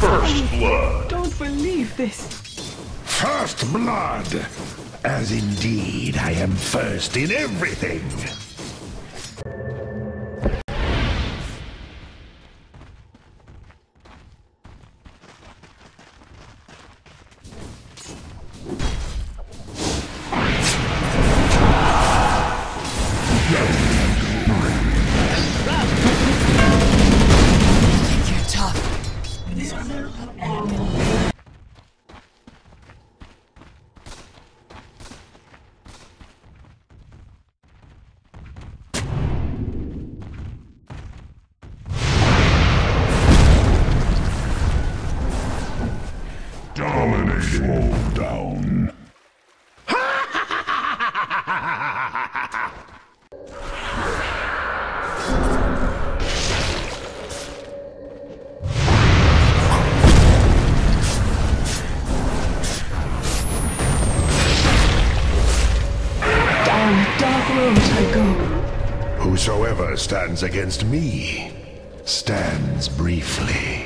First blood. Don't believe this. First blood. As indeed I am first in everything. Domination down. Down dark road I go. Whosoever stands against me stands briefly.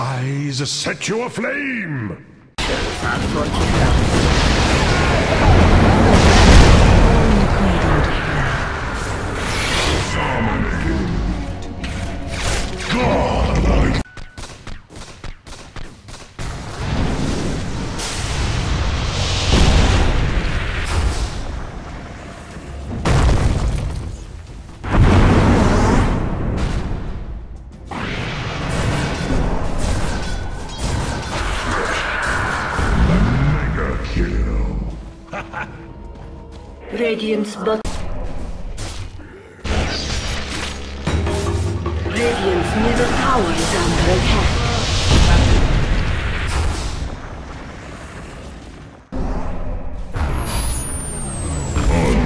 skies set you aflame! Radiant's but Radiant's middle tower is under attack.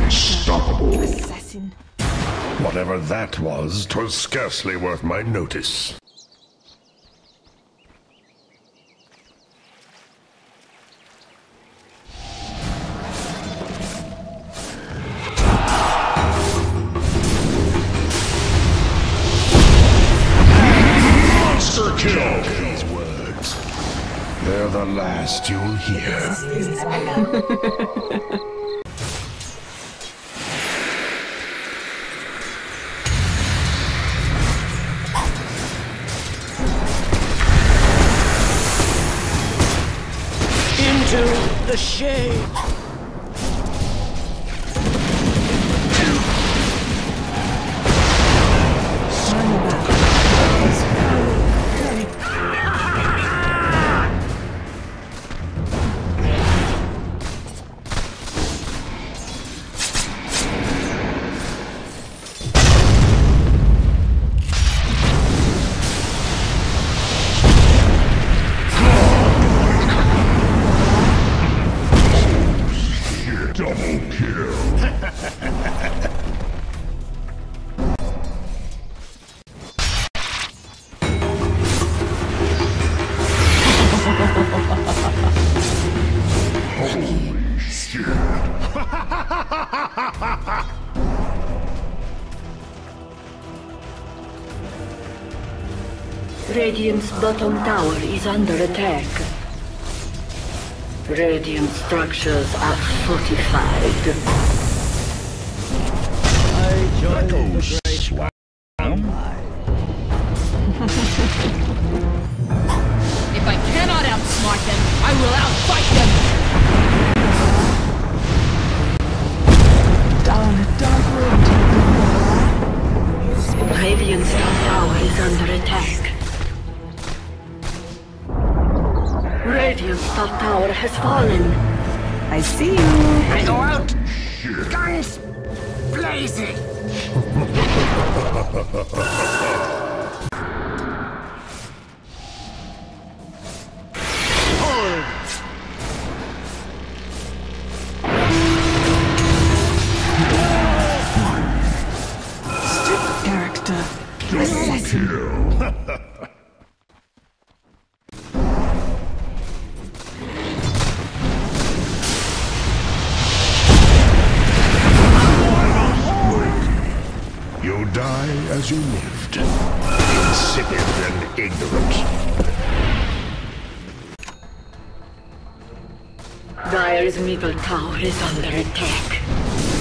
Unstoppable. Assassin. Whatever that was, 'twas scarcely worth my notice. They're the last you'll hear. Into the shade. Radiant's bottom tower is under attack. Radiant structures are fortified. I join the great If I cannot outsmart them, I will outfight them! Down dark road I Radiant's top tower is under attack. Radiant's top tower has fallen. I see you. I go out. Guns blazing. Strict character. Assassin. You as you lived. Insipid and ignorant. Dire's middle tower is under attack.